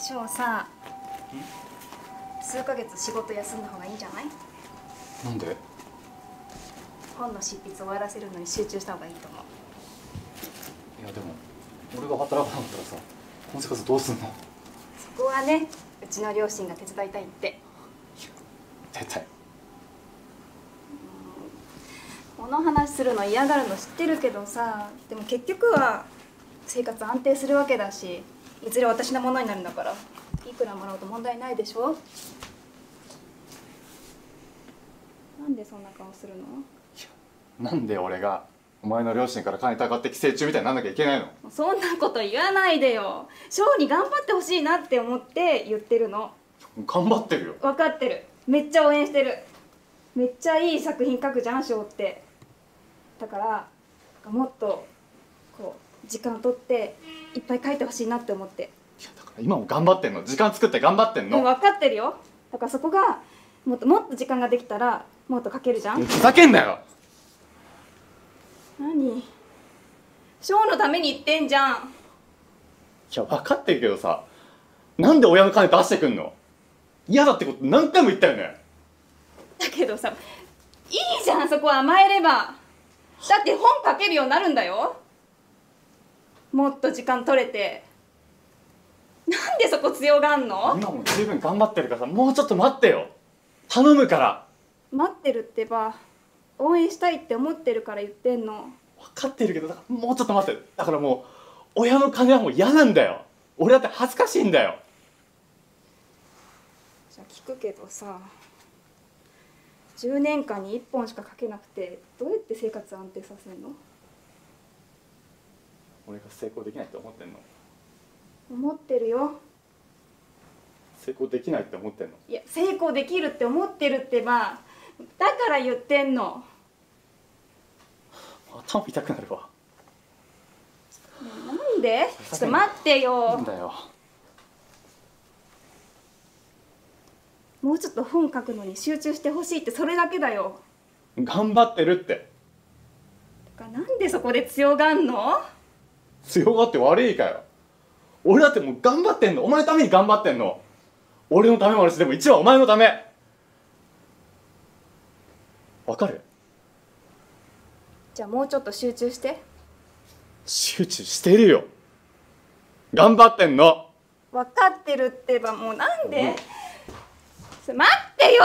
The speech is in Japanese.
翔さ数ヶ月仕事休んだ方がいいんじゃない？なんで？本の執筆終わらせるのに集中した方がいいと思う。いやでも俺が働かなかったらさこの生活どうすんの？そこはねうちの両親が手伝いたいって。絶対。この話するの嫌がるの知ってるけどさでも結局は生活安定するわけだしいずれ私のものになるんだから。いくらもらおうと問題ないでしょ。なんでそんな顔するの？なんで俺がお前の両親から金たかって寄生虫みたいになんなきゃいけないの？そんなこと言わないでよ。翔に頑張ってほしいなって思って言ってるの。頑張ってるよ。分かってる。めっちゃ応援してる。めっちゃいい作品書くじゃん翔って。だからもっとこう時間取っていっぱい書いてほしいなって思って。いやだから今も頑張ってんの。時間作って頑張ってんの。分かってるよ。だからそこがもっともっと時間ができたらもっと書けるじゃん。ふざけんなよ。何？翔のために言ってんじゃん。いや分かってるけどさなんで親の金出してくんの？嫌だってこと何回も言ったよね。だけどさいいじゃんそこは甘えれば。だって本書けるようになるんだよもっと時間取れて。なんでそこ強がんの？今も十分頑張ってるからさもうちょっと待ってよ。頼むから。待ってるってば応援したいって思ってるから言ってんの。分かってるけどだからもうちょっと待って。だからもう親の金はもう嫌なんだよ。俺だって恥ずかしいんだよ。じゃあ聞くけどさ10年間に1本しか書けなくてどうやって生活安定させんの？俺が成功できないって思ってんの？思ってるよ。成功できないって思ってんの？いや成功できるって思ってるってばだから言ってんの。頭痛くなるわ。なんで？ちょっと待ってよ。なんだよ。もうちょっと本書くのに集中してほしいってそれだけだよ。頑張ってるって。なんでそこで強がんの？強がって悪いかよ。俺だってもう頑張ってんの。お前のために頑張ってんの。俺のためもあるしでも一番お前のため。わかる？じゃあもうちょっと集中して。集中してるよ。頑張ってんの。分かってるってばもうなんで、それ待ってよ